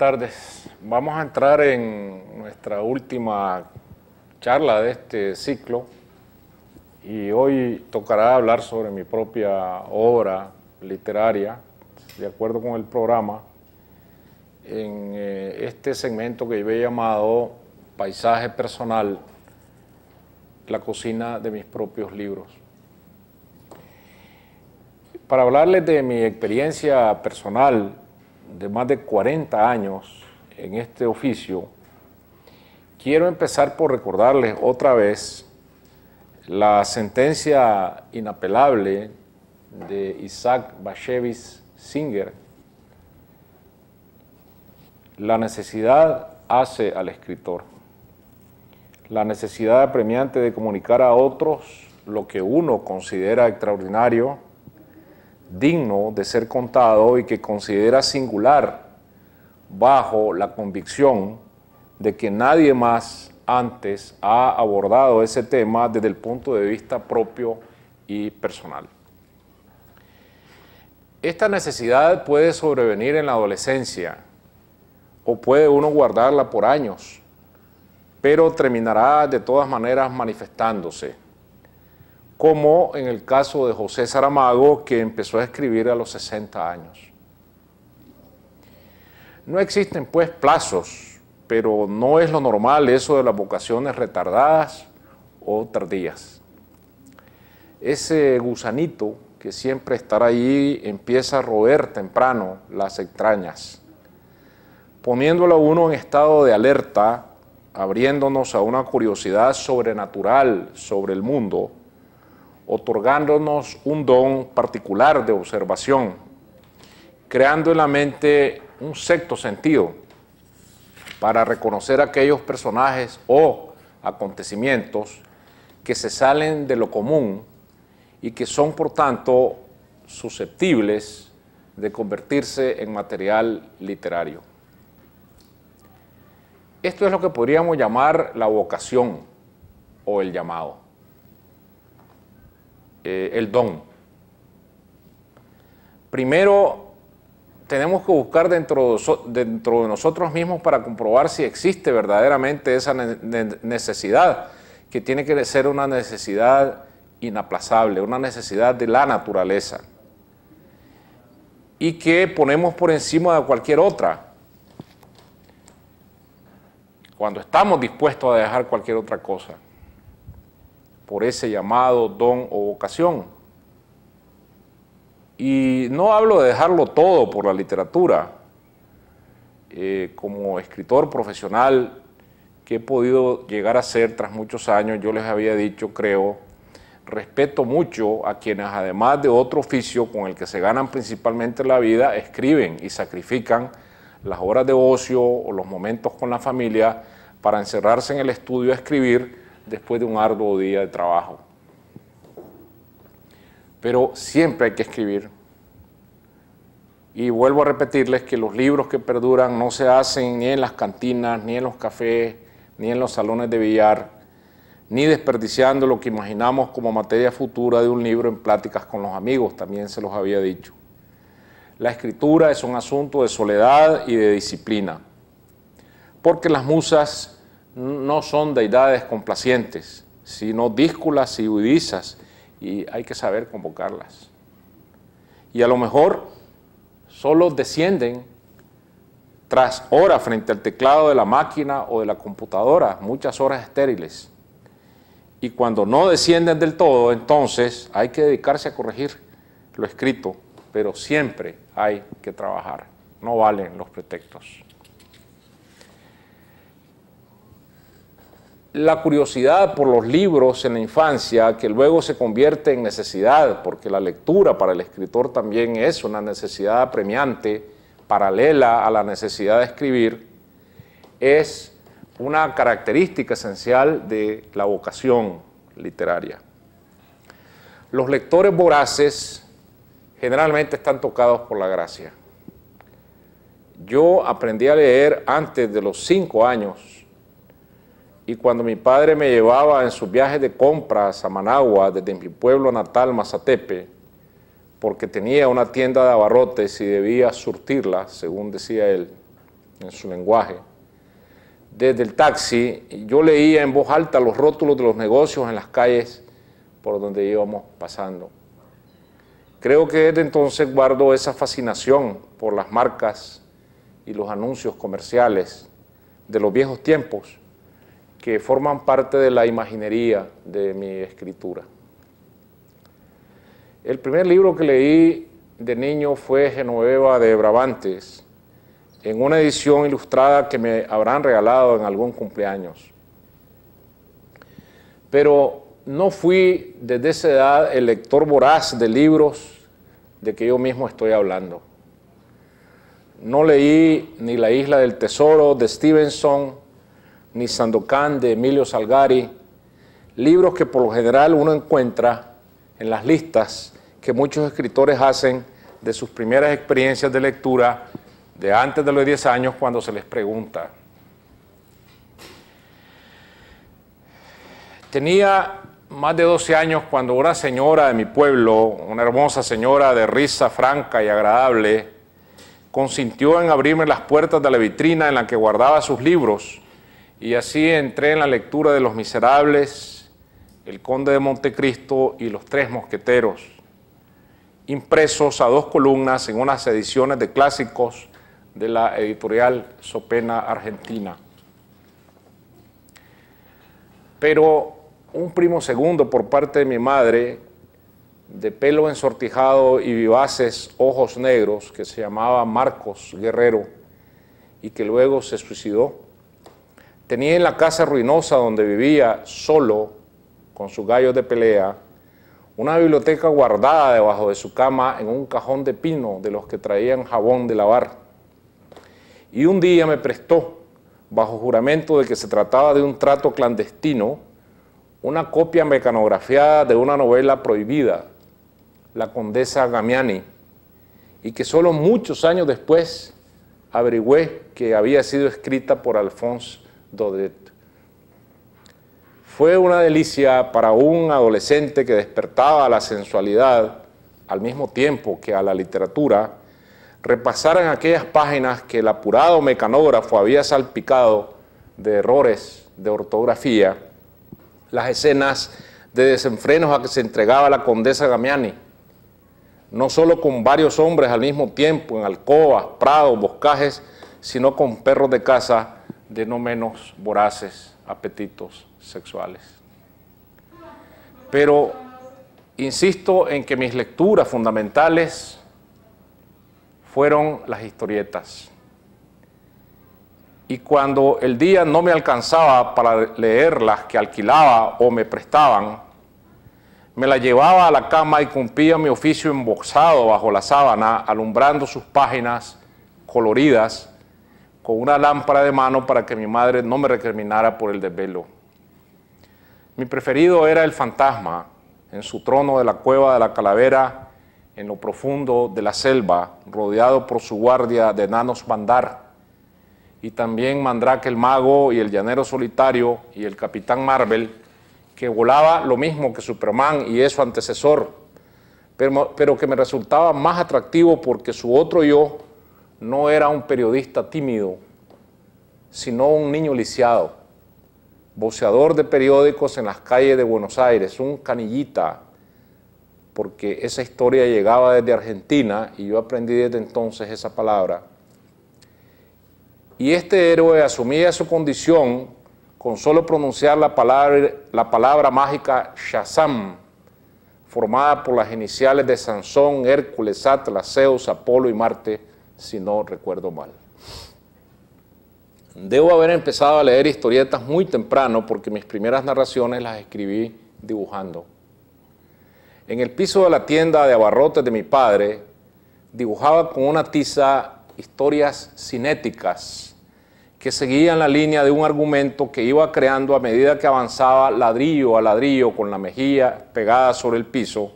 tardes. Vamos a entrar en nuestra última charla de este ciclo y hoy tocará hablar sobre mi propia obra literaria, de acuerdo con el programa, en eh, este segmento que yo he llamado Paisaje Personal, la cocina de mis propios libros. Para hablarles de mi experiencia personal de más de 40 años en este oficio, quiero empezar por recordarles otra vez la sentencia inapelable de Isaac Bashevis Singer. La necesidad hace al escritor. La necesidad apremiante de comunicar a otros lo que uno considera extraordinario, digno de ser contado y que considera singular bajo la convicción de que nadie más antes ha abordado ese tema desde el punto de vista propio y personal. Esta necesidad puede sobrevenir en la adolescencia o puede uno guardarla por años, pero terminará de todas maneras manifestándose, como en el caso de José Saramago, que empezó a escribir a los 60 años. No existen pues plazos pero no es lo normal eso de las vocaciones retardadas o tardías. Ese gusanito que siempre estará allí empieza a roer temprano las extrañas, poniéndolo a uno en estado de alerta, abriéndonos a una curiosidad sobrenatural sobre el mundo, otorgándonos un don particular de observación, creando en la mente un sexto sentido para reconocer aquellos personajes o acontecimientos que se salen de lo común y que son, por tanto, susceptibles de convertirse en material literario. Esto es lo que podríamos llamar la vocación o el llamado, eh, el don. Primero, tenemos que buscar dentro, dentro de nosotros mismos para comprobar si existe verdaderamente esa necesidad, que tiene que ser una necesidad inaplazable, una necesidad de la naturaleza, y que ponemos por encima de cualquier otra. Cuando estamos dispuestos a dejar cualquier otra cosa, por ese llamado don o vocación. Y no hablo de dejarlo todo por la literatura. Eh, como escritor profesional que he podido llegar a ser tras muchos años, yo les había dicho, creo, respeto mucho a quienes además de otro oficio con el que se ganan principalmente la vida, escriben y sacrifican las horas de ocio o los momentos con la familia para encerrarse en el estudio a escribir después de un arduo día de trabajo pero siempre hay que escribir. Y vuelvo a repetirles que los libros que perduran no se hacen ni en las cantinas, ni en los cafés, ni en los salones de billar, ni desperdiciando lo que imaginamos como materia futura de un libro en pláticas con los amigos, también se los había dicho. La escritura es un asunto de soledad y de disciplina, porque las musas no son deidades complacientes, sino dísculas y huidizas y hay que saber convocarlas. Y a lo mejor solo descienden tras horas frente al teclado de la máquina o de la computadora, muchas horas estériles. Y cuando no descienden del todo, entonces hay que dedicarse a corregir lo escrito, pero siempre hay que trabajar, no valen los pretextos. La curiosidad por los libros en la infancia, que luego se convierte en necesidad, porque la lectura para el escritor también es una necesidad apremiante, paralela a la necesidad de escribir, es una característica esencial de la vocación literaria. Los lectores voraces generalmente están tocados por la gracia. Yo aprendí a leer antes de los cinco años y cuando mi padre me llevaba en sus viajes de compras a Managua, desde mi pueblo natal, Mazatepe, porque tenía una tienda de abarrotes y debía surtirla, según decía él, en su lenguaje. Desde el taxi yo leía en voz alta los rótulos de los negocios en las calles por donde íbamos pasando. Creo que desde entonces guardo esa fascinación por las marcas y los anuncios comerciales de los viejos tiempos que forman parte de la imaginería de mi escritura. El primer libro que leí de niño fue Genoveva de Brabantes, en una edición ilustrada que me habrán regalado en algún cumpleaños. Pero no fui desde esa edad el lector voraz de libros de que yo mismo estoy hablando. No leí ni La isla del tesoro de Stevenson, ni Sandokan de Emilio Salgari, libros que por lo general uno encuentra en las listas que muchos escritores hacen de sus primeras experiencias de lectura de antes de los 10 años cuando se les pregunta. Tenía más de 12 años cuando una señora de mi pueblo, una hermosa señora de risa franca y agradable, consintió en abrirme las puertas de la vitrina en la que guardaba sus libros y así entré en la lectura de Los Miserables, El Conde de Montecristo y Los Tres Mosqueteros, impresos a dos columnas en unas ediciones de clásicos de la editorial Sopena Argentina. Pero un primo segundo por parte de mi madre, de pelo ensortijado y vivaces ojos negros, que se llamaba Marcos Guerrero y que luego se suicidó. Tenía en la casa ruinosa donde vivía solo, con sus gallos de pelea, una biblioteca guardada debajo de su cama en un cajón de pino de los que traían jabón de lavar. Y un día me prestó, bajo juramento de que se trataba de un trato clandestino, una copia mecanografiada de una novela prohibida, La Condesa Gamiani, y que solo muchos años después averigüé que había sido escrita por Alphonse Daudet. Fue una delicia para un adolescente que despertaba a la sensualidad al mismo tiempo que a la literatura repasaran aquellas páginas que el apurado mecanógrafo había salpicado de errores de ortografía, las escenas de desenfrenos a que se entregaba la condesa Gamiani, no solo con varios hombres al mismo tiempo, en alcobas, prados, boscajes, sino con perros de casa de no menos voraces apetitos sexuales. Pero insisto en que mis lecturas fundamentales fueron las historietas. Y cuando el día no me alcanzaba para leer las que alquilaba o me prestaban, me la llevaba a la cama y cumplía mi oficio emboxado bajo la sábana, alumbrando sus páginas coloridas con una lámpara de mano para que mi madre no me recriminara por el desvelo. Mi preferido era el fantasma en su trono de la cueva de la calavera en lo profundo de la selva, rodeado por su guardia de enanos Bandar, y también Mandrake el mago y el llanero solitario y el capitán Marvel, que volaba lo mismo que Superman y es su antecesor, pero, pero que me resultaba más atractivo porque su otro yo no era un periodista tímido, sino un niño lisiado, voceador de periódicos en las calles de Buenos Aires, un canillita porque esa historia llegaba desde Argentina y yo aprendí desde entonces esa palabra. Y este héroe asumía su condición con solo pronunciar la palabra, la palabra mágica Shazam, formada por las iniciales de Sansón, Hércules, Atlas, Zeus, Apolo y Marte, si no recuerdo mal. Debo haber empezado a leer historietas muy temprano porque mis primeras narraciones las escribí dibujando. En el piso de la tienda de abarrotes de mi padre, dibujaba con una tiza historias cinéticas que seguían la línea de un argumento que iba creando a medida que avanzaba ladrillo a ladrillo con la mejilla pegada sobre el piso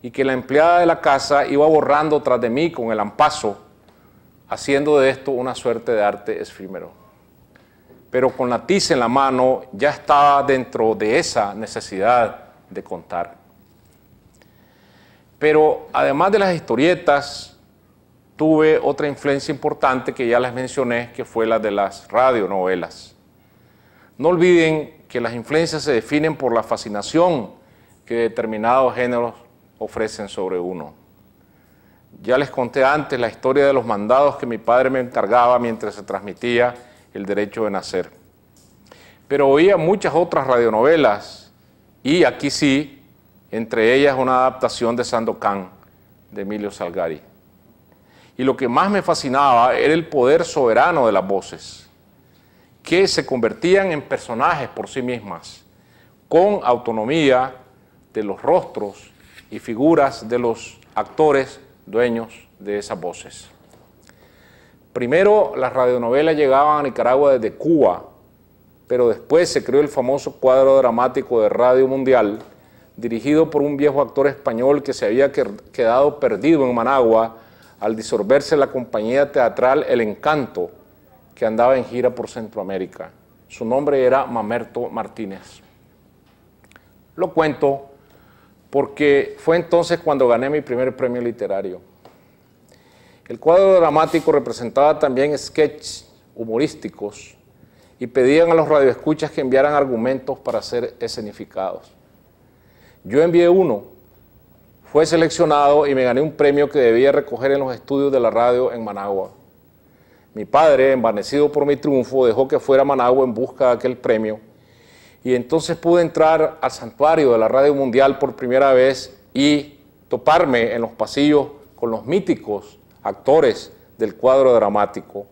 y que la empleada de la casa iba borrando tras de mí con el ampazo, haciendo de esto una suerte de arte efímero. Pero con la tiza en la mano ya estaba dentro de esa necesidad de contar. Pero además de las historietas, tuve otra influencia importante que ya les mencioné, que fue la de las radionovelas. No olviden que las influencias se definen por la fascinación que determinados géneros ofrecen sobre uno. Ya les conté antes la historia de los mandados que mi padre me encargaba mientras se transmitía el derecho de nacer. Pero oía muchas otras radionovelas y aquí sí, entre ellas una adaptación de Sandokan de Emilio Salgari. Y lo que más me fascinaba era el poder soberano de las voces, que se convertían en personajes por sí mismas, con autonomía de los rostros y figuras de los actores dueños de esas voces. Primero las radionovelas llegaban a Nicaragua desde Cuba, pero después se creó el famoso cuadro dramático de Radio Mundial, dirigido por un viejo actor español que se había quedado perdido en Managua al disolverse la compañía teatral El Encanto, que andaba en gira por Centroamérica. Su nombre era Mamerto Martínez. Lo cuento porque fue entonces cuando gané mi primer premio literario. El cuadro dramático representaba también sketches humorísticos y pedían a los radioescuchas que enviaran argumentos para ser escenificados. Yo envié uno, fue seleccionado y me gané un premio que debía recoger en los estudios de la radio en Managua. Mi padre, envanecido por mi triunfo, dejó que fuera a Managua en busca de aquel premio y entonces pude entrar al santuario de la Radio Mundial por primera vez y toparme en los pasillos con los míticos actores del cuadro dramático.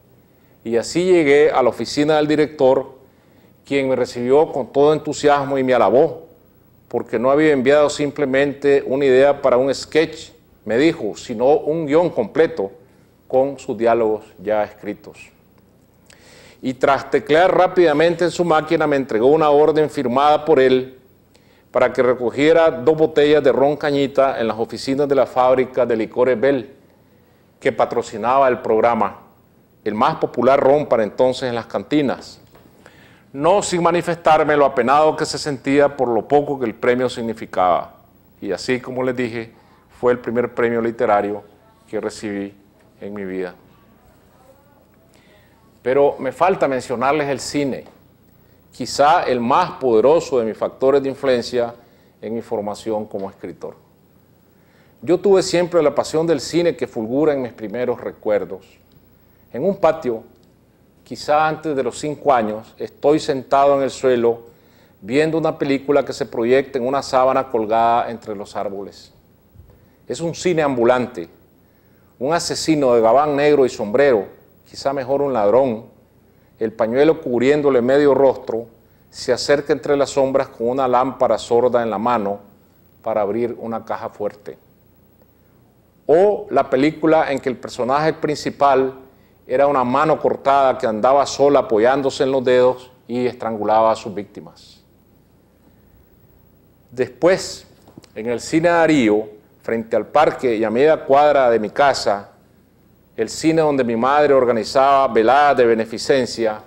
Y así llegué a la oficina del director, quien me recibió con todo entusiasmo y me alabó, porque no había enviado simplemente una idea para un sketch, me dijo, sino un guion completo con sus diálogos ya escritos y tras teclear rápidamente en su máquina me entregó una orden firmada por él para que recogiera dos botellas de ron cañita en las oficinas de la fábrica de licores Bell, que patrocinaba el programa, el más popular ron para entonces en las cantinas. No sin manifestarme lo apenado que se sentía por lo poco que el premio significaba. Y así como les dije, fue el primer premio literario que recibí en mi vida. Pero me falta mencionarles el cine, quizá el más poderoso de mis factores de influencia en mi formación como escritor. Yo tuve siempre la pasión del cine que fulgura en mis primeros recuerdos. En un patio, quizá antes de los cinco años, estoy sentado en el suelo viendo una película que se proyecta en una sábana colgada entre los árboles. Es un cine ambulante, un asesino de gabán negro y sombrero quizá mejor un ladrón, el pañuelo cubriéndole medio rostro, se acerca entre las sombras con una lámpara sorda en la mano para abrir una caja fuerte. O la película en que el personaje principal era una mano cortada que andaba sola apoyándose en los dedos y estrangulaba a sus víctimas. Después, en el cine Darío, frente al parque y a media cuadra de mi casa, el cine donde mi madre organizaba veladas de beneficencia,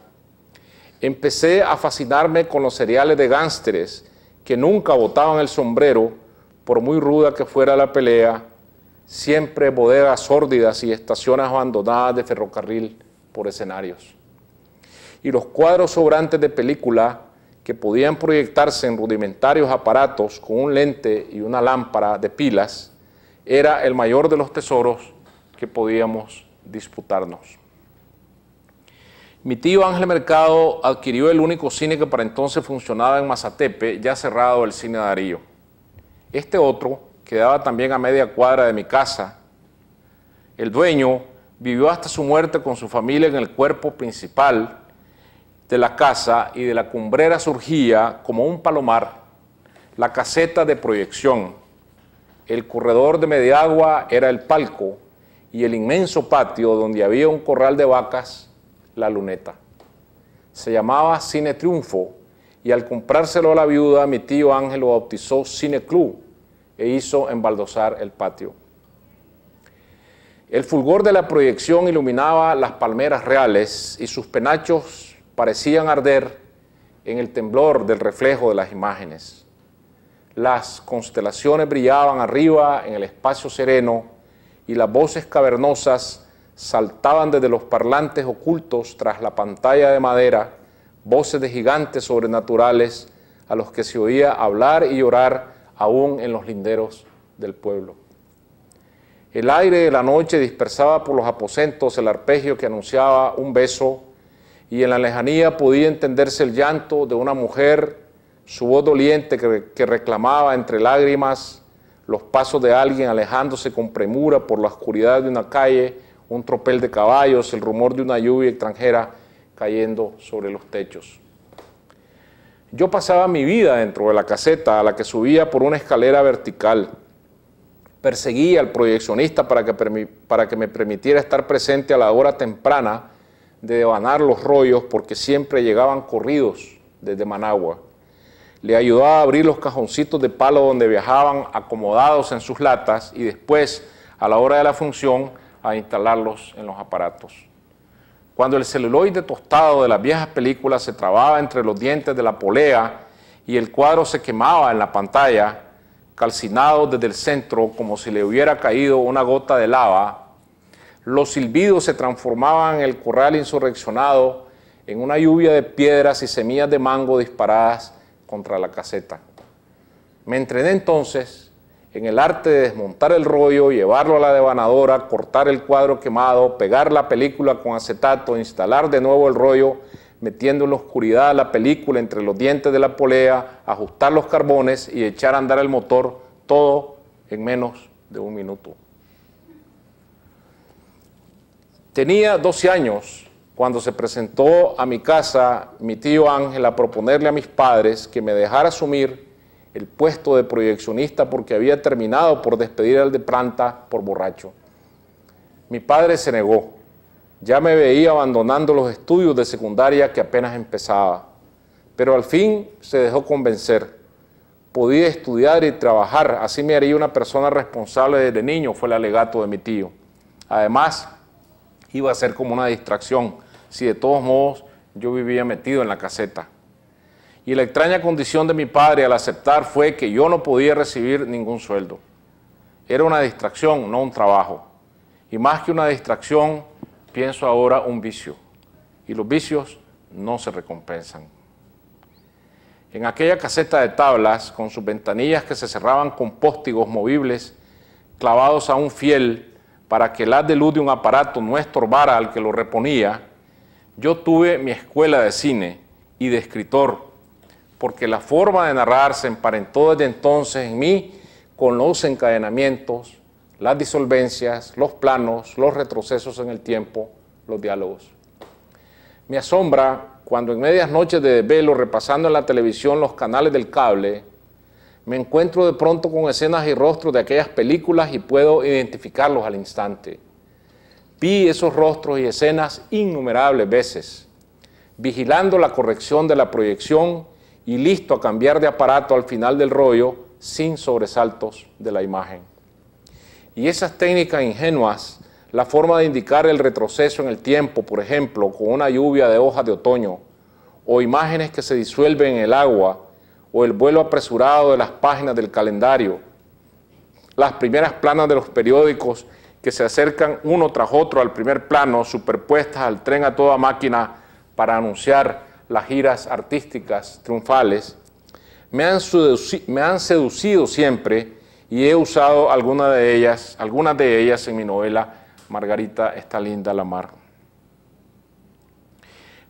empecé a fascinarme con los seriales de gánsteres que nunca botaban el sombrero, por muy ruda que fuera la pelea, siempre bodegas sórdidas y estaciones abandonadas de ferrocarril por escenarios. Y los cuadros sobrantes de película que podían proyectarse en rudimentarios aparatos con un lente y una lámpara de pilas, era el mayor de los tesoros que podíamos disputarnos. Mi tío Ángel Mercado adquirió el único cine que para entonces funcionaba en Mazatepe, ya cerrado el cine Darío. Este otro quedaba también a media cuadra de mi casa. El dueño vivió hasta su muerte con su familia en el cuerpo principal de la casa y de la cumbrera surgía como un palomar la caseta de proyección. El corredor de Mediagua era el palco y el inmenso patio donde había un corral de vacas, la luneta. Se llamaba Cine Triunfo y al comprárselo a la viuda, mi tío Ángel lo bautizó Cine Club e hizo embaldosar el patio. El fulgor de la proyección iluminaba las palmeras reales y sus penachos parecían arder en el temblor del reflejo de las imágenes. Las constelaciones brillaban arriba en el espacio sereno y las voces cavernosas saltaban desde los parlantes ocultos tras la pantalla de madera voces de gigantes sobrenaturales a los que se oía hablar y llorar aún en los linderos del pueblo. El aire de la noche dispersaba por los aposentos el arpegio que anunciaba un beso y en la lejanía podía entenderse el llanto de una mujer, su voz doliente que, reclamaba entre lágrimas los pasos de alguien alejándose con premura por la oscuridad de una calle, un tropel de caballos, el rumor de una lluvia extranjera cayendo sobre los techos. Yo pasaba mi vida dentro de la caseta a la que subía por una escalera vertical. Perseguía al proyeccionista para que, para que me permitiera estar presente a la hora temprana de devanar los rollos porque siempre llegaban corridos desde Managua. Le ayudaba a abrir los cajoncitos de palo donde viajaban acomodados en sus latas y después, a la hora de la función, a instalarlos en los aparatos. Cuando el celuloide tostado de las viejas películas se trababa entre los dientes de la polea y el cuadro se quemaba en la pantalla, calcinado desde el centro como si le hubiera caído una gota de lava, los silbidos se transformaban en el corral insurreccionado en una lluvia de piedras y semillas de mango disparadas contra la caseta. Me entrené entonces en el arte de desmontar el rollo, llevarlo a la devanadora, cortar el cuadro quemado, pegar la película con acetato, instalar de nuevo el rollo, metiendo en la oscuridad la película entre los dientes de la polea, ajustar los carbones y echar a andar el motor, todo en menos de un minuto. Tenía 12 años cuando se presentó a mi casa mi tío Ángel a proponerle a mis padres que me dejara asumir el puesto de proyeccionista porque había terminado por despedir al de planta por borracho. Mi padre se negó. Ya me veía abandonando los estudios de secundaria que apenas empezaba, pero al fin se dejó convencer. Podía estudiar y trabajar, así me haría una persona responsable desde niño, fue el alegato de mi tío. Además, iba a ser como una distracción, si de todos modos yo vivía metido en la caseta. Y la extraña condición de mi padre al aceptar fue que yo no podía recibir ningún sueldo. Era una distracción, no un trabajo. Y más que una distracción, pienso ahora un vicio. Y los vicios no se recompensan. En aquella caseta de tablas, con sus ventanillas que se cerraban con póstigos movibles, clavados a un fiel para que el haz de luz de un aparato no estorbara al que lo reponía, yo tuve mi escuela de cine y de escritor, porque la forma de narrar se emparentó desde entonces en mí con los encadenamientos, las disolvencias, los planos, los retrocesos en el tiempo, los diálogos. Me asombra cuando en medias noches de desvelo, repasando en la televisión los canales del cable, me encuentro de pronto con escenas y rostros de aquellas películas y puedo identificarlos al instante. Vi esos rostros y escenas innumerables veces, vigilando la corrección de la proyección y listo a cambiar de aparato al final del rollo sin sobresaltos de la imagen. Y esas técnicas ingenuas, la forma de indicar el retroceso en el tiempo, por ejemplo, con una lluvia de hojas de otoño, o imágenes que se disuelven en el agua, o el vuelo apresurado de las páginas del calendario, las primeras planas de los periódicos que se acercan uno tras otro al primer plano, superpuestas al tren a toda máquina para anunciar las giras artísticas triunfales, me han, seducido siempre y he usado algunas de ellas, algunas de ellas en mi novela Margarita está linda la mar.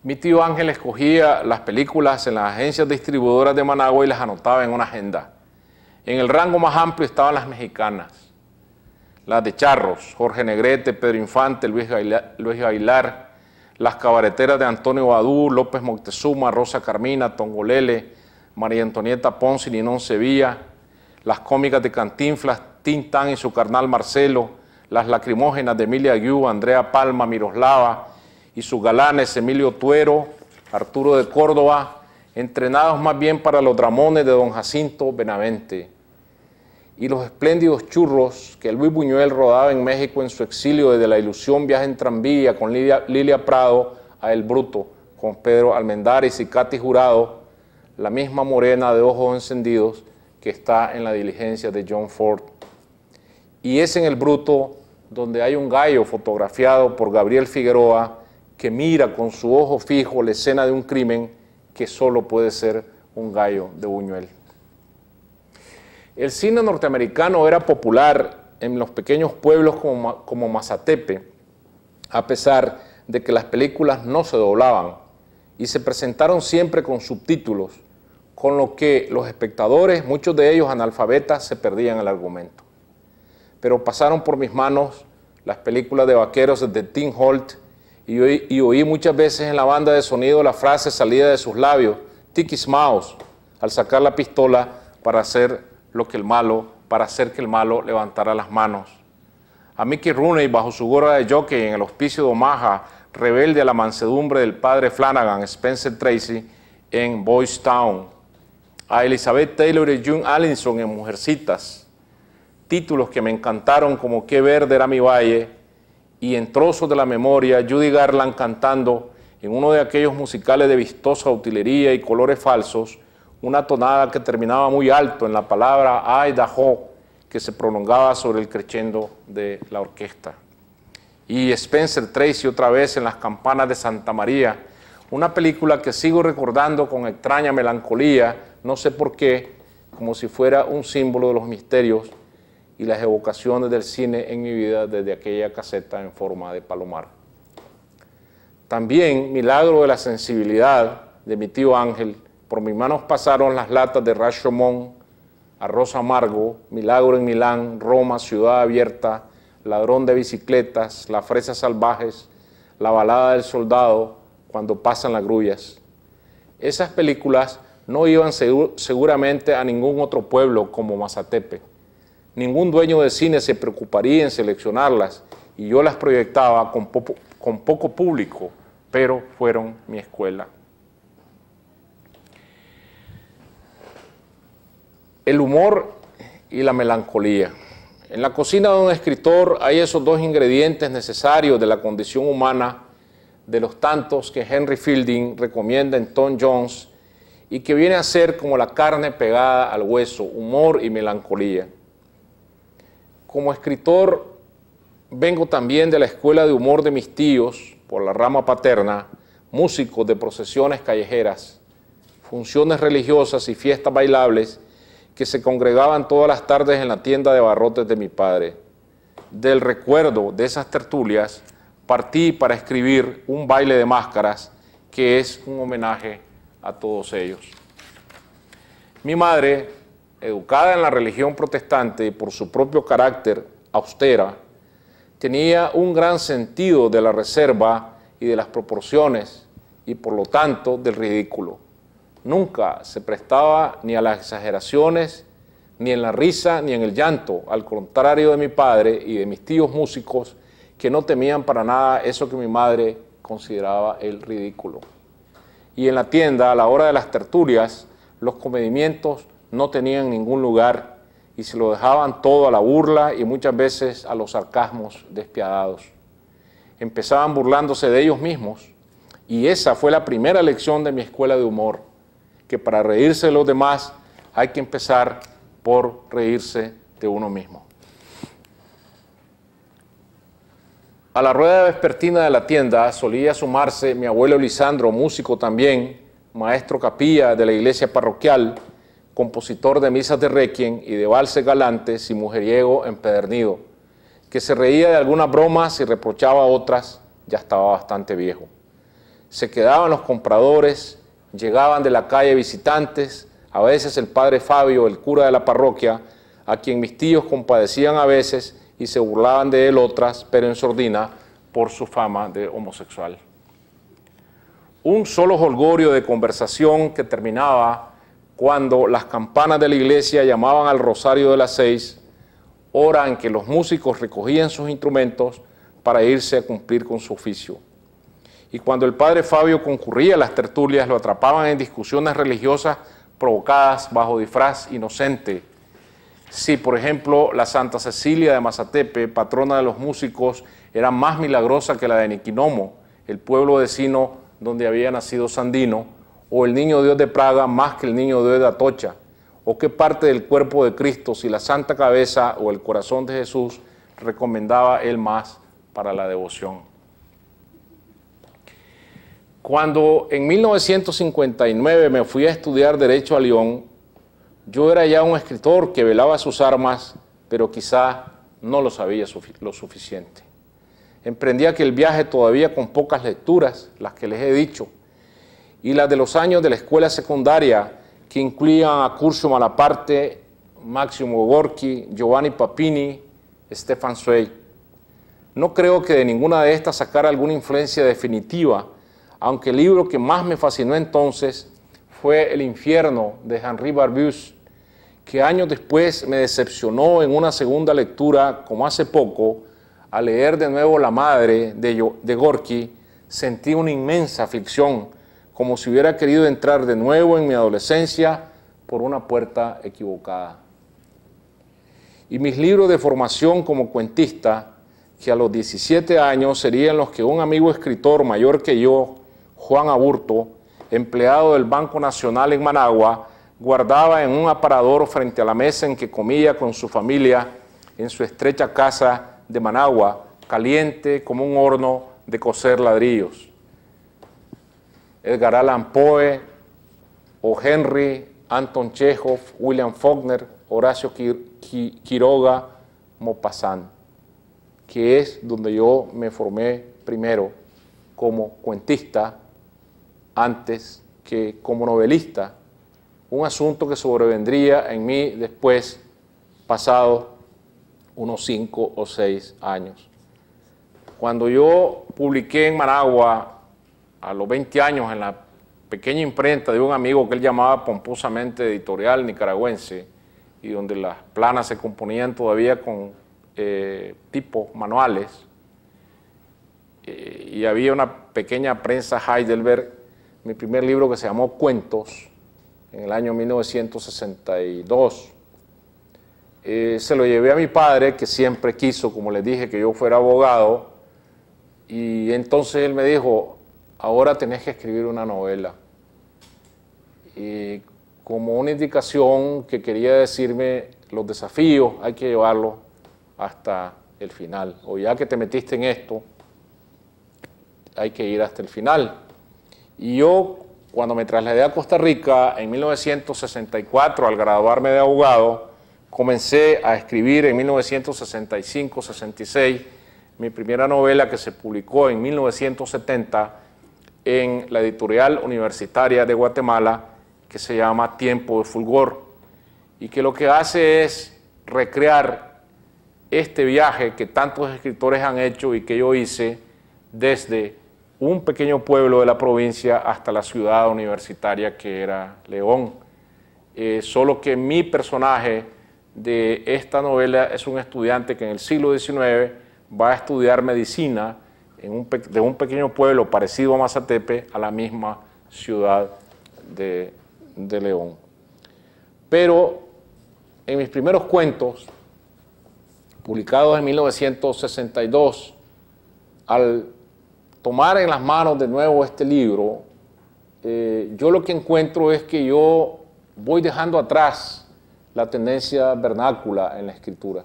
Mi tío Ángel escogía las películas en las agencias distribuidoras de Managua y las anotaba en una agenda. En el rango más amplio estaban las mexicanas, las de Charros, Jorge Negrete, Pedro Infante, Luis Bailar, las cabareteras de Antonio Badú, López Moctezuma, Rosa Carmina, Tongolele, María Antonieta Ponce y Ninón Sevilla, las cómicas de Cantinflas, Tintán y su carnal Marcelo, las lacrimógenas de Emilia Guiú, Andrea Palma, Miroslava, y sus galanes Emilio Tuero, Arturo de Córdoba, entrenados más bien para los dramones de don Jacinto Benavente, y los espléndidos churros que Luis Buñuel rodaba en México en su exilio desde la ilusión viaje en tranvía con Lilia, Prado a El Bruto, con Pedro Almendares y Katy Jurado, la misma morena de ojos encendidos que está en la diligencia de John Ford. Y es en El Bruto donde hay un gallo fotografiado por Gabriel Figueroa que mira con su ojo fijo la escena de un crimen que solo puede ser un gallo de Buñuel. El cine norteamericano era popular en los pequeños pueblos como, como Mazatepe, a pesar de que las películas no se doblaban y se presentaron siempre con subtítulos, con lo que los espectadores, muchos de ellos analfabetas, se perdían el argumento. Pero pasaron por mis manos las películas de vaqueros de Tim Holt y oí, muchas veces en la banda de sonido la frase salida de sus labios, Tiki's Mouse, al sacar la pistola para hacer lo que el malo, para hacer que el malo levantara las manos. A Mickey Rooney, bajo su gorra de jockey en el hospicio de Omaha, rebelde a la mansedumbre del padre Flanagan, Spencer Tracy, en Boys Town. A Elizabeth Taylor y June Allinson en Mujercitas. Títulos que me encantaron como Qué verde era mi valle y en trozos de la memoria Judy Garland cantando en uno de aquellos musicales de vistosa utilería y colores falsos una tonada que terminaba muy alto en la palabra Idaho que se prolongaba sobre el crescendo de la orquesta. Y Spencer Tracy otra vez en Las campanas de Santa María, una película que sigo recordando con extraña melancolía, no sé por qué, como si fuera un símbolo de los misterios y las evocaciones del cine en mi vida desde aquella caseta en forma de palomar. También Milagro de la Sensibilidad de mi tío Ángel, por mis manos pasaron las latas de Rashomon, Arroz Amargo, Milagro en Milán, Roma, Ciudad Abierta, Ladrón de Bicicletas, Las Fresas Salvajes, La Balada del Soldado, Cuando Pasan las Grullas. Esas películas no iban seguramente a ningún otro pueblo como Mazatepe. Ningún dueño de cine se preocuparía en seleccionarlas y yo las proyectaba con poco público, pero fueron mi escuela. El humor y la melancolía. En la cocina de un escritor hay esos dos ingredientes necesarios de la condición humana, de los tantos que Henry Fielding recomienda en Tom Jones y que viene a ser como la carne pegada al hueso, humor y melancolía. Como escritor vengo también de la escuela de humor de mis tíos, por la rama paterna, músicos de procesiones callejeras, funciones religiosas y fiestas bailables que se congregaban todas las tardes en la tienda de barrotes de mi padre. Del recuerdo de esas tertulias partí para escribir un baile de máscaras que es un homenaje a todos ellos. Mi madre, educada en la religión protestante y por su propio carácter austera, tenía un gran sentido de la reserva y de las proporciones y por lo tanto del ridículo nunca se prestaba ni a las exageraciones, ni en la risa, ni en el llanto, al contrario de mi padre y de mis tíos músicos, que no temían para nada eso que mi madre consideraba el ridículo. Y en la tienda, a la hora de las tertulias, los comedimientos no tenían ningún lugar y se lo dejaban todo a la burla y muchas veces a los sarcasmos despiadados. Empezaban burlándose de ellos mismos y esa fue la primera lección de mi escuela de humor que para reírse de los demás hay que empezar por reírse de uno mismo. A la rueda vespertina de la tienda solía sumarse mi abuelo Lisandro, músico también, maestro capilla de la iglesia parroquial, compositor de misas de requiem y de valses galantes y mujeriego empedernido, que se reía de algunas bromas y reprochaba otras, ya estaba bastante viejo. Se quedaban los compradores llegaban de la calle visitantes, a veces el padre Fabio, el cura de la parroquia, a quien mis tíos compadecían a veces y se burlaban de él otras, pero en sordina, por su fama de homosexual. Un solo holgorio de conversación que terminaba cuando las campanas de la iglesia llamaban al rosario de las seis, hora en que los músicos recogían sus instrumentos para irse a cumplir con su oficio y cuando el padre Fabio concurría a las tertulias lo atrapaban en discusiones religiosas provocadas bajo disfraz inocente. Si, por ejemplo, la Santa Cecilia de Mazatepe, patrona de los músicos, era más milagrosa que la de Niquinomo, el pueblo vecino donde había nacido Sandino, o el Niño Dios de Praga más que el Niño Dios de Atocha, o qué parte del cuerpo de Cristo, si la Santa Cabeza o el corazón de Jesús, recomendaba él más para la devoción. Cuando en 1959 me fui a estudiar Derecho a Lyon, yo era ya un escritor que velaba sus armas, pero quizá no lo sabía lo suficiente. Emprendí aquel viaje todavía con pocas lecturas, las que les he dicho, y las de los años de la escuela secundaria, que incluían a Curcio Malaparte, Máximo Gorky, Giovanni Papini, Stefan Zweig. No creo que de ninguna de estas sacara alguna influencia definitiva, aunque el libro que más me fascinó entonces fue El infierno de Henri Barbusse, que años después me decepcionó en una segunda lectura, como hace poco, al leer de nuevo La Madre de, de Gorky, sentí una inmensa aflicción, como si hubiera querido entrar de nuevo en mi adolescencia por una puerta equivocada. Y mis libros de formación como cuentista, que a los 17 años serían los que un amigo escritor mayor que yo Juan Aburto, empleado del Banco Nacional en Managua, guardaba en un aparador frente a la mesa en que comía con su familia en su estrecha casa de Managua, caliente como un horno de coser ladrillos. Edgar Allan Poe, O. Henry, Anton Chekhov, William Faulkner, Horacio Quiroga, Maupassant, que es donde yo me formé primero como cuentista antes que como novelista, un asunto que sobrevendría en mí después, pasado unos cinco o seis años. Cuando yo publiqué en Managua a los 20 años en la pequeña imprenta de un amigo que él llamaba pomposamente editorial nicaragüense y donde las planas se componían todavía con eh, tipos manuales eh, y había una pequeña prensa Heidelberg mi primer libro que se llamó Cuentos, en el año 1962. Eh, se lo llevé a mi padre, que siempre quiso, como les dije, que yo fuera abogado, y entonces él me dijo, ahora tenés que escribir una novela. Y como una indicación que quería decirme los desafíos, hay que llevarlos hasta el final. O ya que te metiste en esto, hay que ir hasta el final. Y yo, cuando me trasladé a Costa Rica en 1964, al graduarme de abogado, comencé a escribir en 1965-66 mi primera novela que se publicó en 1970 en la editorial universitaria de Guatemala, que se llama Tiempo de Fulgor, y que lo que hace es recrear este viaje que tantos escritores han hecho y que yo hice desde un pequeño pueblo de la provincia hasta la ciudad universitaria que era León. Eh, solo que mi personaje de esta novela es un estudiante que en el siglo XIX va a estudiar medicina en un, de un pequeño pueblo parecido a Mazatepe a la misma ciudad de, de León. Pero en mis primeros cuentos, publicados en 1962, al tomar en las manos de nuevo este libro, eh, yo lo que encuentro es que yo voy dejando atrás la tendencia vernácula en la escritura.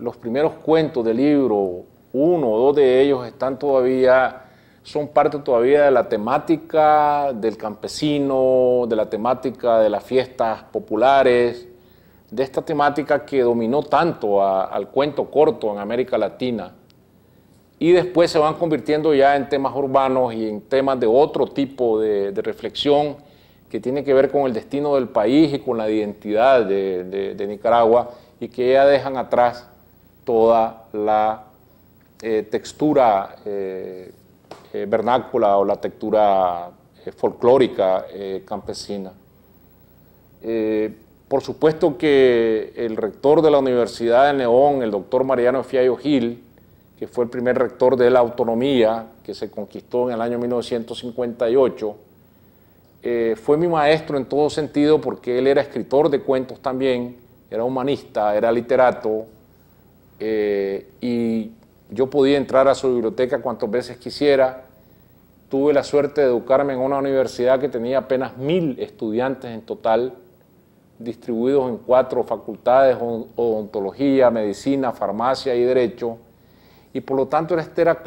Los primeros cuentos del libro, uno o dos de ellos están todavía, son parte todavía de la temática del campesino, de la temática de las fiestas populares, de esta temática que dominó tanto al cuento corto en América Latina y después se van convirtiendo ya en temas urbanos y en temas de otro tipo de, reflexión que tiene que ver con el destino del país y con la identidad de, Nicaragua y que ya dejan atrás toda la eh, textura eh, eh, vernácula o la textura folclórica campesina. por supuesto que el rector de la Universidad de León, el doctor Mariano Fiallo Gil, que fue el primer rector de la autonomía que se conquistó en el año 1958. Eh, fue mi maestro en todo sentido porque él era escritor de cuentos también, era humanista, era literato, eh, y yo podía entrar a su biblioteca cuantas veces quisiera. Tuve la suerte de educarme en una universidad que tenía apenas mil estudiantes en total, distribuidos en cuatro facultades, odontología, medicina, farmacia y derecho, y por lo tanto este era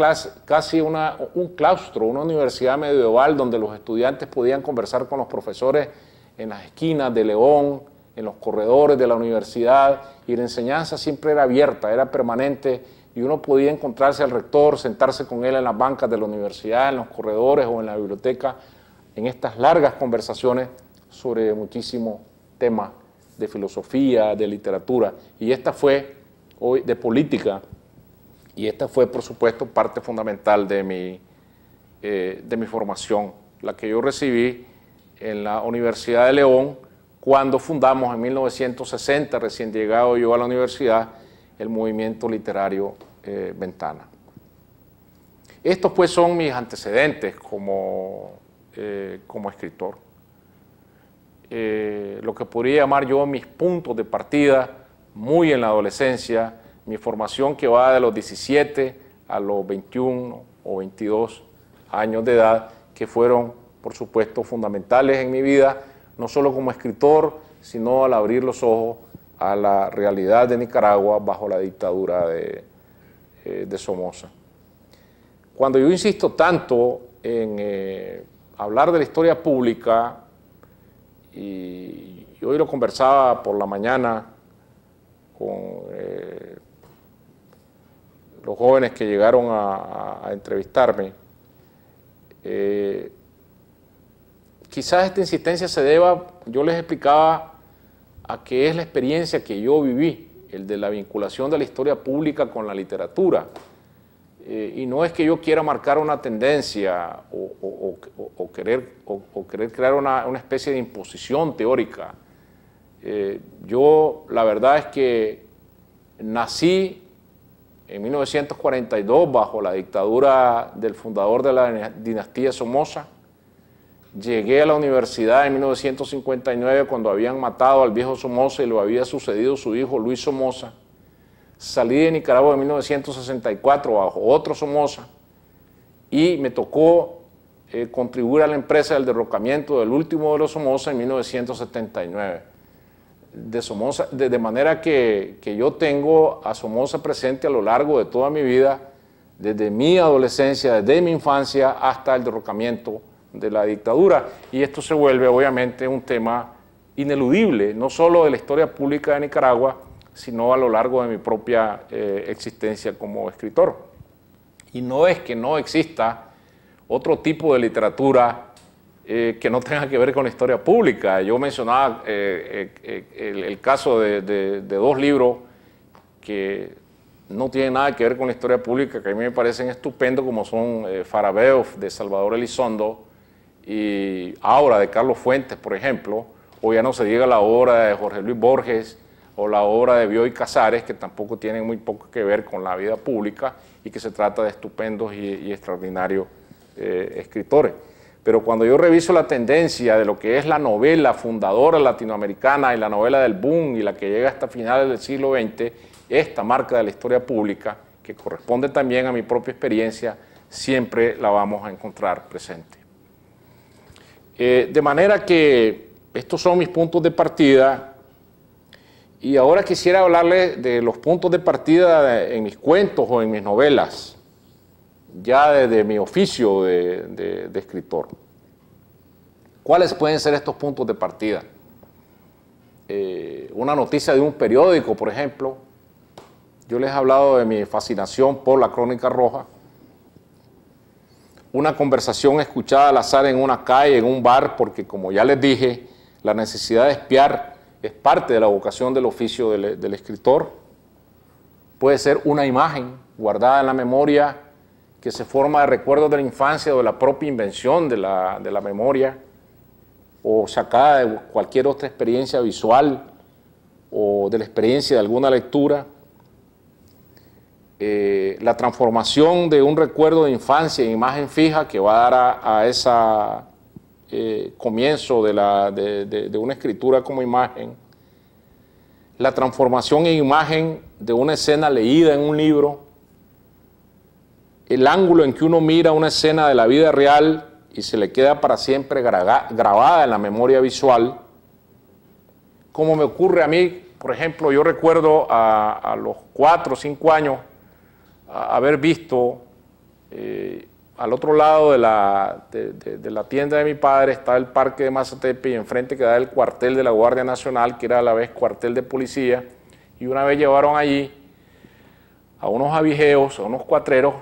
casi un claustro, una universidad medieval donde los estudiantes podían conversar con los profesores en las esquinas de León, en los corredores de la universidad, y la enseñanza siempre era abierta, era permanente, y uno podía encontrarse al rector, sentarse con él en las bancas de la universidad, en los corredores o en la biblioteca, en estas largas conversaciones sobre muchísimos temas de filosofía, de literatura, y esta fue hoy de política, y esta fue, por supuesto, parte fundamental de mi, eh, de mi formación, la que yo recibí en la Universidad de León cuando fundamos en 1960, recién llegado yo a la universidad, el movimiento literario eh, Ventana. Estos pues son mis antecedentes como, eh, como escritor. Lo que podría llamar yo mis puntos de partida muy en la adolescencia, mi formación que va de los 17 a los 21 o 22 años de edad, que fueron, por supuesto, fundamentales en mi vida, no solo como escritor, sino al abrir los ojos a la realidad de Nicaragua bajo la dictadura de, eh, de Somoza. Cuando yo insisto tanto en eh, hablar de la historia pública, y, hoy lo conversaba por la mañana con eh, los jóvenes que llegaron a, entrevistarme, eh, quizás esta insistencia se deba, yo les explicaba, a que es la experiencia que yo viví, el de la vinculación de la historia pública con la literatura. Eh, y no es que yo quiera marcar una tendencia o, querer, querer, crear una, especie de imposición teórica. Eh, yo la verdad es que nací en 1942 bajo la dictadura del fundador de la dinastía Somoza. Llegué a la universidad en 1959 cuando habían matado al viejo Somoza y lo había sucedido su hijo Luis Somoza. Salí de Nicaragua en 1964 bajo otro Somoza y me tocó eh, contribuir a la empresa del derrocamiento del último de los Somoza en 1979. De, Somoza, de, manera que, que, yo tengo a Somoza presente a lo largo de toda mi vida, desde mi adolescencia, desde mi infancia hasta el derrocamiento de la dictadura. Y esto se vuelve obviamente un tema ineludible, no solo de la historia pública de Nicaragua, sino a lo largo de mi propia eh, existencia como escritor. Y no es que no exista otro tipo de literatura eh, que no tenga que ver con la historia pública. Yo mencionaba eh, el, caso de, dos libros que no tienen nada que ver con la historia pública, que a mí me parecen estupendos, como son Farabeo de Salvador Elizondo y Aura de Carlos Fuentes, por ejemplo, o ya no se diga la obra de Jorge Luis Borges, o la obra de Bioy Casares, que tampoco tienen muy poco que ver con la vida pública y que se trata de estupendos y, extraordinarios eh, escritores. Pero cuando yo reviso la tendencia de lo que es la novela fundadora latinoamericana y la novela del boom y la que llega hasta finales del siglo XX, esta marca de la historia pública, que corresponde también a mi propia experiencia, siempre la vamos a encontrar presente. Eh, de manera que estos son mis puntos de partida y ahora quisiera hablarle de los puntos de partida en mis cuentos o en mis novelas, ya desde mi oficio de, escritor. ¿Cuáles pueden ser estos puntos de partida? Eh, una noticia de un periódico, por ejemplo. Yo les he hablado de mi fascinación por la crónica roja. Una conversación escuchada al azar en una calle, en un bar, porque como ya les dije, la necesidad de espiar es parte de la vocación del oficio del, escritor. Puede ser una imagen guardada en la memoria que se forma de recuerdos de la infancia o de la propia invención de la, memoria, o sacada de cualquier otra experiencia visual o de la experiencia de alguna lectura. Eh, la transformación de un recuerdo de infancia en imagen fija que va a dar a, esa eh, comienzo de, la, de, una escritura como imagen, la transformación en imagen de una escena leída en un libro, el ángulo en que uno mira una escena de la vida real y se le queda para siempre grabada en la memoria visual, como me ocurre a mí, por ejemplo, yo recuerdo a, los cuatro o cinco años haber visto eh, al otro lado de la, de, la, tienda de mi padre está el parque de Mazatepe y enfrente queda el cuartel de la Guardia Nacional, que era a la vez cuartel de policía, y una vez llevaron allí a unos avijeos, a unos cuatreros,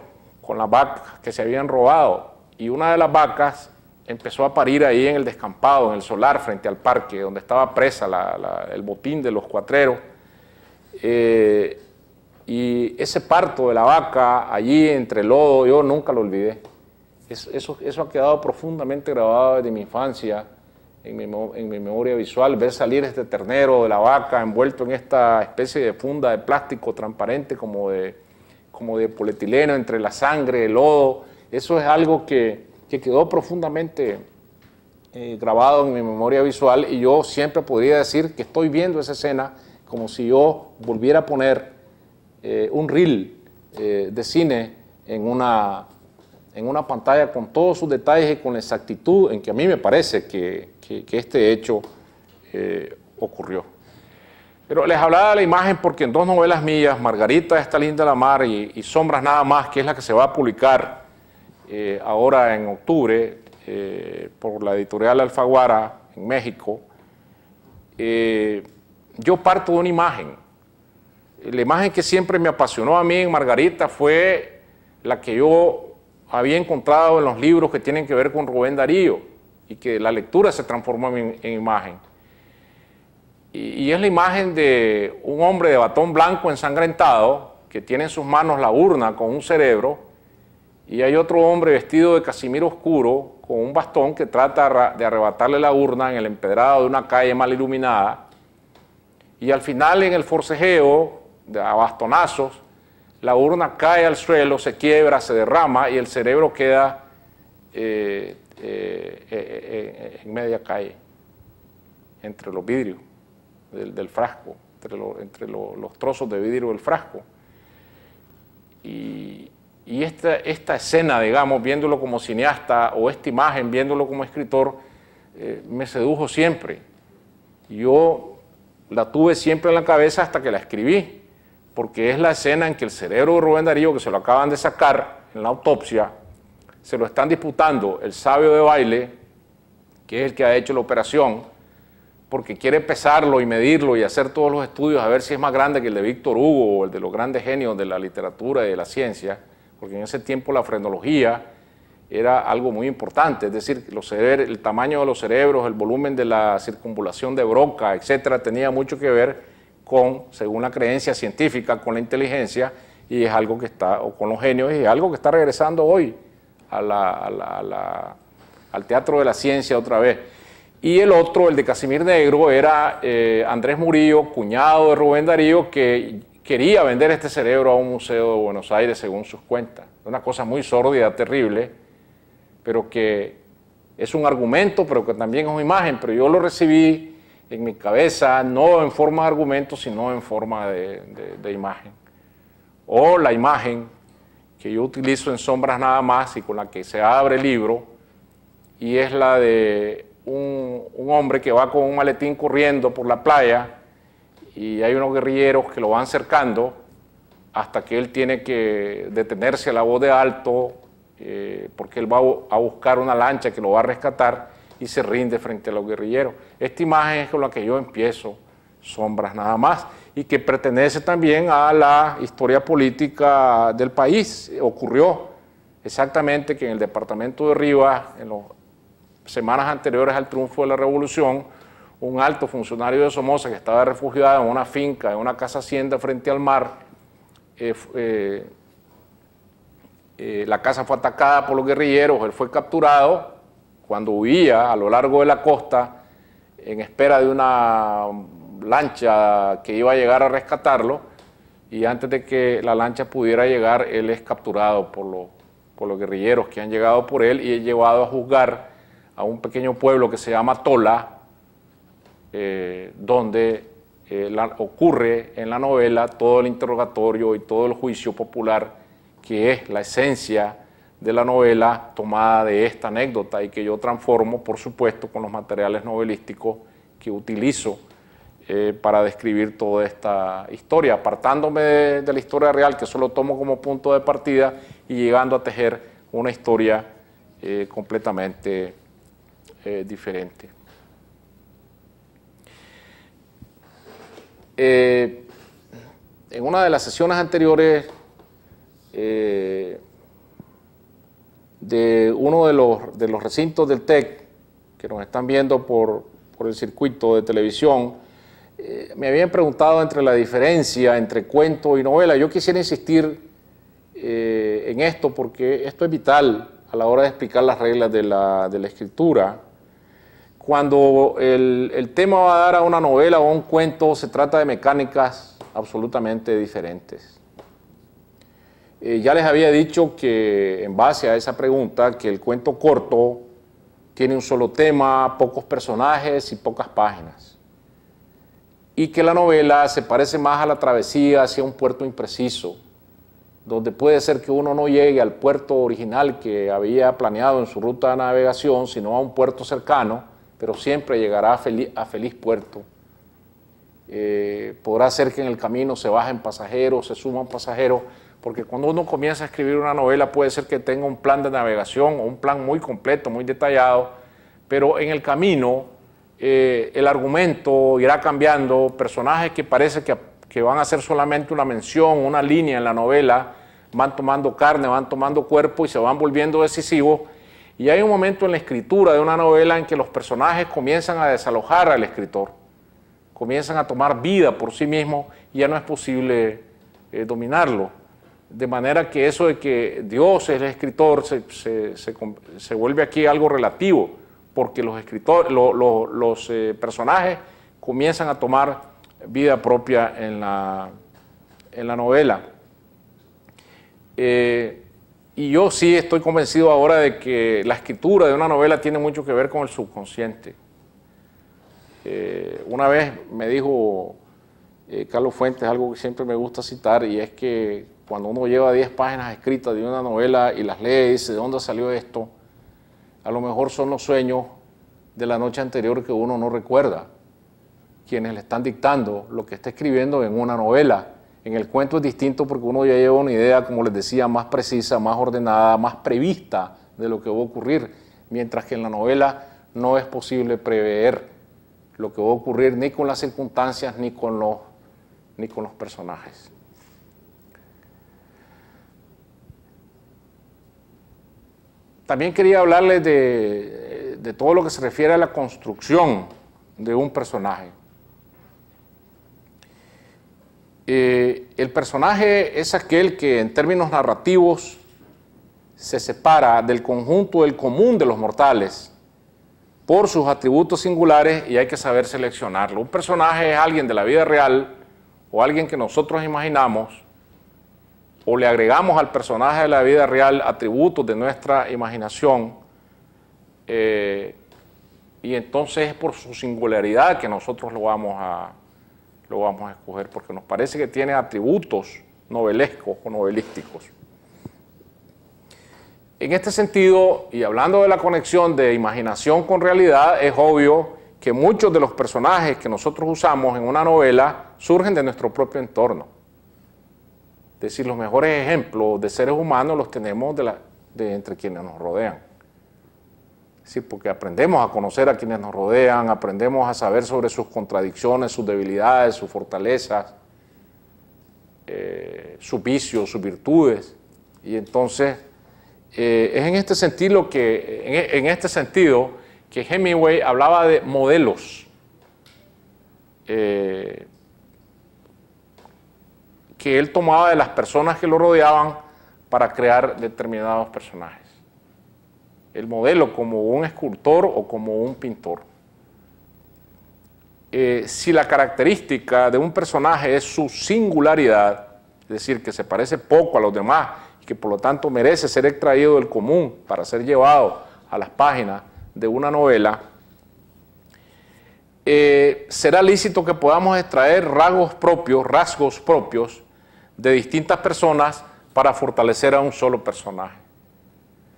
con las vacas que se habían robado, y una de las vacas empezó a parir ahí en el descampado, en el solar, frente al parque, donde estaba presa el botín de los cuatreros. Eh, y ese parto de la vaca allí entre el lodo, yo nunca lo olvidé. Eso, eso, ha quedado profundamente grabado desde mi infancia, en mi, en mi, memoria visual, ver salir este ternero de la vaca envuelto en esta especie de funda de plástico transparente como de, como de polietileno entre la sangre, el lodo. Eso es algo que, que quedó profundamente eh, grabado en mi memoria visual y yo siempre podría decir que estoy viendo esa escena como si yo volviera a poner eh, un reel eh, de cine en una, en una pantalla con todos sus detalles y con la exactitud en que a mí me parece que, este hecho ocurrió. Pero les hablaba de la imagen porque en dos novelas mías, Margarita está linda la mar y, Sombras nada más, que es la que se va a publicar ahora en octubre por la editorial Alfaguara en México, yo parto de una imagen la imagen que siempre me apasionó a mí en Margarita fue la que yo había encontrado en los libros que tienen que ver con Rubén Darío y que la lectura se transformó en, imagen. Y, es la imagen de un hombre de batón blanco ensangrentado que tiene en sus manos la urna con un cerebro y hay otro hombre vestido de casimiro oscuro con un bastón que trata de arrebatarle la urna en el empedrado de una calle mal iluminada. Y al final en el forcejeo a bastonazos, la urna cae al suelo, se quiebra, se derrama y el cerebro queda eh, eh, eh, en media calle, entre los vidrios del, frasco, entre, los trozos de vidrio del frasco. Y, esta, esta, escena, digamos, viéndolo como cineasta o esta imagen, viéndolo como escritor, me sedujo siempre. Yo la tuve siempre en la cabeza hasta que la escribí porque es la escena en que el cerebro de Rubén Darío, que se lo acaban de sacar en la autopsia, se lo están disputando el sabio de baile, que es el que ha hecho la operación, porque quiere pesarlo y medirlo y hacer todos los estudios a ver si es más grande que el de Víctor Hugo o el de los grandes genios de la literatura y de la ciencia, porque en ese tiempo la frenología era algo muy importante, es decir, el tamaño de los cerebros, el volumen de la circunvalación de Broca, etcétera, tenía mucho que ver con, según la creencia científica, con la inteligencia, y es algo que está, o con los genios, y es algo que está regresando hoy al teatro de la ciencia otra vez. Y el otro, el de Casimir Negro, era eh, Andrés Murillo, cuñado de Rubén Darío, que quería vender este cerebro a un museo de Buenos Aires según sus cuentas. Una cosa muy sórdida, terrible, pero que es un argumento, pero que también es una imagen, pero yo lo recibí en mi cabeza, no en forma de argumento, sino en forma de, imagen. O la imagen que yo utilizo en sombras nada más y con la que se abre el libro, y es la de un, hombre que va con un maletín corriendo por la playa y hay unos guerrilleros que lo van cercando hasta que él tiene que detenerse a la voz de alto eh, porque él va a buscar una lancha que lo va a rescatar y se rinde frente a los guerrilleros. Esta imagen es con la que yo empiezo, sombras nada más, y que pertenece también a la historia política del país. Ocurrió exactamente que en el departamento de Rivas, en las semanas anteriores al triunfo de la revolución, un alto funcionario de Somoza que estaba refugiado en una finca, en una casa hacienda frente al mar, eh, eh, eh, la casa fue atacada por los guerrilleros, él fue capturado cuando huía a lo largo de la costa en espera de una lancha que iba a llegar a rescatarlo y antes de que la lancha pudiera llegar, él es capturado por, los guerrilleros que han llegado por él y es llevado a juzgar a un pequeño pueblo que se llama Tola, eh, donde eh, ocurre en la novela todo el interrogatorio y todo el juicio popular que es la esencia de la novela tomada de esta anécdota y que yo transformo, por supuesto, con los materiales novelísticos que utilizo eh, para describir toda esta historia, apartándome de, la historia real, que solo tomo como punto de partida, y llegando a tejer una historia completamente eh, diferente. en una de las sesiones anteriores de uno de los, de los recintos del TEC, que nos están viendo por, por el circuito de televisión, eh, me habían preguntado entre la diferencia entre cuento y novela. Yo quisiera insistir eh, en esto porque esto es vital a la hora de explicar las reglas de la, escritura. Cuando el, tema va a dar a una novela o un cuento, se trata de mecánicas absolutamente diferentes. Eh, ya les había dicho que en base a esa pregunta, que el cuento corto tiene un solo tema, pocos personajes y pocas páginas y que la novela se parece más a la travesía hacia un puerto impreciso, donde puede ser que uno no llegue al puerto original que había planeado en su ruta de navegación, sino a un puerto cercano, pero siempre llegará a feliz, puerto. Eh, podrá ser que en el camino se bajen pasajeros, se suman pasajeros, porque cuando uno comienza a escribir una novela puede ser que tenga un plan de navegación o un plan muy completo, muy detallado, pero en el camino eh, el argumento irá cambiando, personajes que parece que, que, van a ser solamente una mención, una línea en la novela, van tomando carne, van tomando cuerpo y se van volviendo decisivos. Y hay un momento en la escritura de una novela en que los personajes comienzan a desalojar al escritor, comienzan a tomar vida por sí mismos y ya no es posible eh, dominarlo. De manera que eso de que Dios es el escritor se, se, se vuelve aquí algo relativo porque los escritores, los eh, personajes comienzan a tomar vida propia en la, en la novela. Eh, y yo sí estoy convencido ahora de que la escritura de una novela tiene mucho que ver con el subconsciente. Eh, una vez me dijo Carlos Fuentes algo que siempre me gusta citar y es que cuando uno lleva 10 páginas escritas de una novela y las lee y dice, ¿de dónde salió esto? a lo mejor son los sueños de la noche anterior que uno no recuerda, quienes le están dictando lo que está escribiendo en una novela. En el cuento es distinto porque uno ya lleva una idea, como les decía, más precisa, más ordenada, más prevista de lo que va a ocurrir, mientras que en la novela no es posible prever lo que va a ocurrir ni con las circunstancias ni con los, ni con los personajes. También quería hablarles de, todo lo que se refiere a la construcción de un personaje. Eh, el personaje es aquel que en términos narrativos se separa del conjunto del común de los mortales por sus atributos singulares y hay que saber seleccionarlo. Un personaje es alguien de la vida real o alguien que nosotros imaginamos o le agregamos al personaje de la vida real atributos de nuestra imaginación, eh, y entonces es por su singularidad que nosotros lo vamos, a, lo vamos a escoger, porque nos parece que tiene atributos novelescos o novelísticos. En este sentido, y hablando de la conexión de imaginación con realidad, es obvio que muchos de los personajes que nosotros usamos en una novela surgen de nuestro propio entorno. Es decir, los mejores ejemplos de seres humanos los tenemos de, de entre quienes nos rodean. Es porque aprendemos a conocer a quienes nos rodean, aprendemos a saber sobre sus contradicciones, sus debilidades, sus fortalezas, eh, sus vicios, sus virtudes. Y entonces eh, es en este sentido que en, este sentido que Hemingway hablaba de modelos. Eh, que él tomaba de las personas que lo rodeaban para crear determinados personajes. El modelo como un escultor o como un pintor. Eh, si la característica de un personaje es su singularidad, es decir, que se parece poco a los demás y que por lo tanto merece ser extraído del común para ser llevado a las páginas de una novela, eh, será lícito que podamos extraer rasgos propios, rasgos propios de distintas personas para fortalecer a un solo personaje.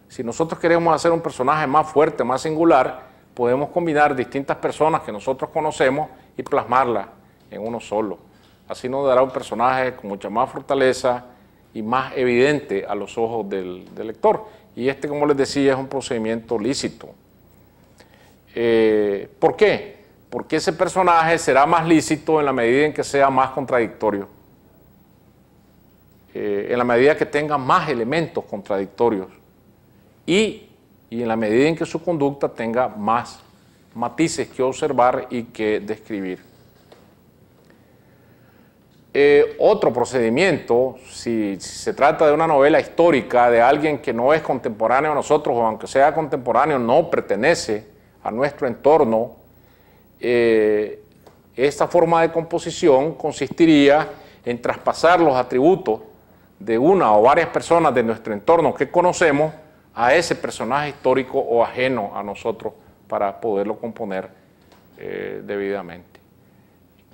Si nosotros queremos hacer un personaje más fuerte, más singular, podemos combinar distintas personas que nosotros conocemos y plasmarla en uno solo. Así nos dará un personaje con mucha más fortaleza y más evidente a los ojos del, lector. Y este, como les decía, es un procedimiento lícito. Eh, ¿Por qué? Porque ese personaje será más lícito en la medida en que sea más contradictorio. Eh, en la medida que tenga más elementos contradictorios. Y, en la medida en que su conducta tenga más matices que observar y que describir. Eh, otro procedimiento, si, se trata de una novela histórica de alguien que no es contemporáneo a nosotros o aunque sea contemporáneo no pertenece a nuestro entorno, eh, esta forma de composición consistiría en traspasar los atributos de una o varias personas de nuestro entorno que conocemos a ese personaje histórico o ajeno a nosotros para poderlo componer eh, debidamente.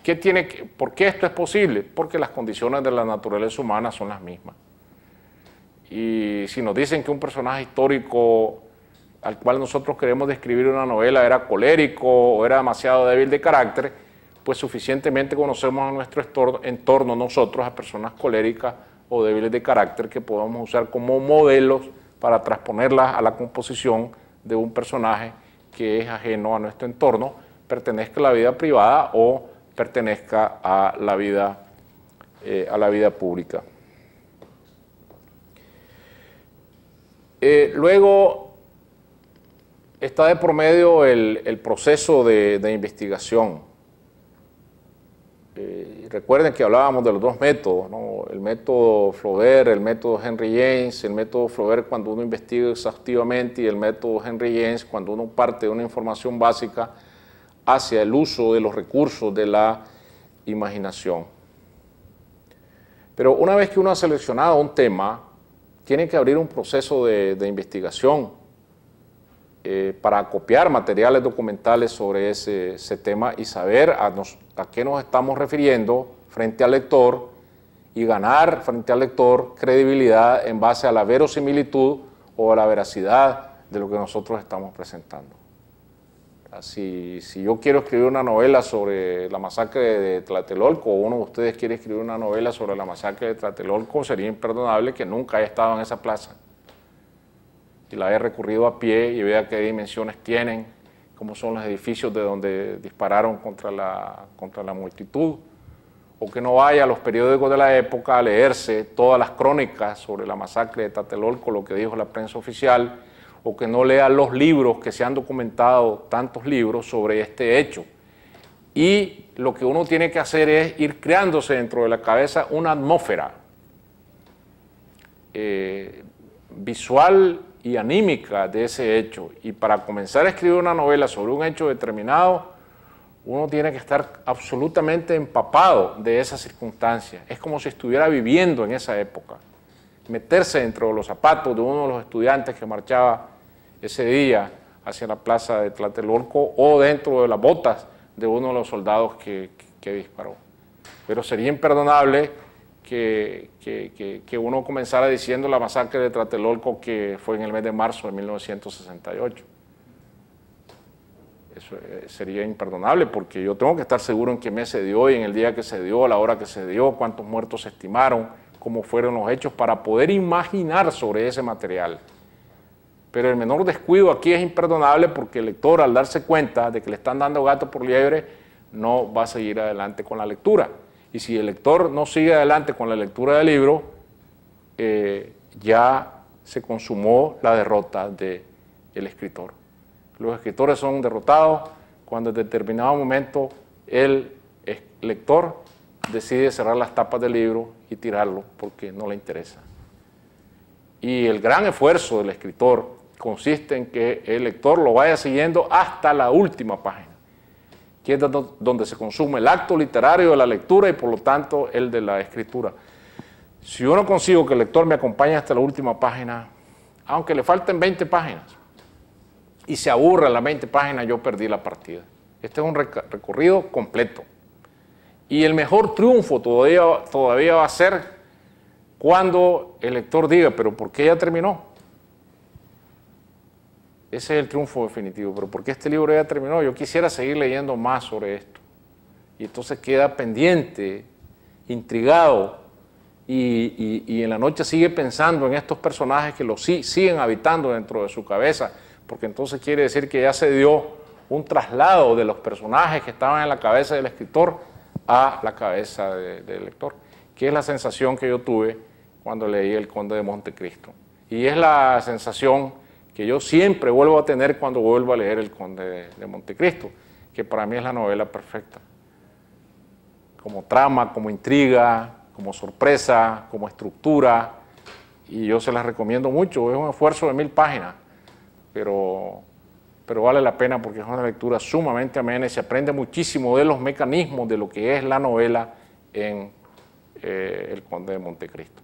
¿Qué tiene ¿Por qué esto es posible? Porque las condiciones de la naturaleza humana son las mismas. Y si nos dicen que un personaje histórico al cual nosotros queremos describir una novela era colérico o era demasiado débil de carácter, pues suficientemente conocemos a nuestro entorno nosotros, a personas coléricas o débiles de carácter que podamos usar como modelos para transponerlas a la composición de un personaje que es ajeno a nuestro entorno, pertenezca a la vida privada o pertenezca a la vida, eh, a la vida pública. Eh, luego está de por medio el, proceso de, investigación. Eh, recuerden que hablábamos de los dos métodos, el método Flaubert, el método Henry James, el método Flaubert cuando uno investiga exhaustivamente y el método Henry James cuando uno parte de una información básica hacia el uso de los recursos de la imaginación. Pero una vez que uno ha seleccionado un tema, tiene que abrir un proceso de, investigación eh, para copiar materiales documentales sobre ese, tema y saber a, a qué nos estamos refiriendo frente al lector y ganar frente al lector credibilidad en base a la verosimilitud o a la veracidad de lo que nosotros estamos presentando. Si, yo quiero escribir una novela sobre la masacre de Tlatelolco o uno de ustedes quiere escribir una novela sobre la masacre de Tlatelolco, sería imperdonable que nunca haya estado en esa plaza y la haya recurrido a pie y vea qué dimensiones tienen, cómo son los edificios de donde dispararon contra la, contra la multitud, o que no vaya a los periódicos de la época a leerse todas las crónicas sobre la masacre de Tlatelolco, lo que dijo la prensa oficial, o que no lea los libros que se han documentado, tantos libros sobre este hecho. Y lo que uno tiene que hacer es ir creándose dentro de la cabeza una atmósfera eh, visual y anímica de ese hecho. Y para comenzar a escribir una novela sobre un hecho determinado, uno tiene que estar absolutamente empapado de esas circunstancias. Es como si estuviera viviendo en esa época. Meterse dentro de los zapatos de uno de los estudiantes que marchaba ese día hacia la plaza de Tlatelolco o dentro de las botas de uno de los soldados que, disparó. Pero sería imperdonable que, que, uno comenzara diciendo la masacre de Tlatelolco que fue en el mes de marzo de 1968. Eso eh, sería imperdonable porque yo tengo que estar seguro en qué mes se dio y en el día que se dio, a la hora que se dio, cuántos muertos se estimaron, cómo fueron los hechos, para poder imaginar sobre ese material. Pero el menor descuido aquí es imperdonable porque el lector al darse cuenta de que le están dando gato por liebre no va a seguir adelante con la lectura. Y si el lector no sigue adelante con la lectura del libro, eh, ya se consumó la derrota del escritor. Los escritores son derrotados cuando en determinado momento el lector decide cerrar las tapas del libro y tirarlo porque no le interesa. Y el gran esfuerzo del escritor consiste en que el lector lo vaya siguiendo hasta la última página, que es donde se consume el acto literario de la lectura y por lo tanto el de la escritura. Si yo no consigo que el lector me acompañe hasta la última página, aunque le falten 20 páginas, y se aburra las 20 páginas, yo perdí la partida. Este es un recorrido completo. Y el mejor triunfo todavía, todavía va a ser cuando el lector diga, pero ¿por qué ya terminó? Ese es el triunfo definitivo. Pero porque este libro ya terminó, yo quisiera seguir leyendo más sobre esto. y entonces queda pendiente, intrigado, y, en la noche sigue pensando en estos personajes que lo siguen habitando dentro de su cabeza, porque entonces quiere decir que ya se dio un traslado de los personajes que estaban en la cabeza del escritor a la cabeza del lector, que es la sensación que yo tuve cuando leí El Conde de Montecristo. Y es la sensación que yo siempre vuelvo a tener cuando vuelvo a leer El Conde de Montecristo, que para mí es la novela perfecta. Como trama, como intriga, como sorpresa, como estructura, y yo se las recomiendo mucho. Es un esfuerzo de mil páginas, pero, pero vale la pena porque es una lectura sumamente amena y se aprende muchísimo de los mecanismos de lo que es la novela en eh, El Conde de Montecristo.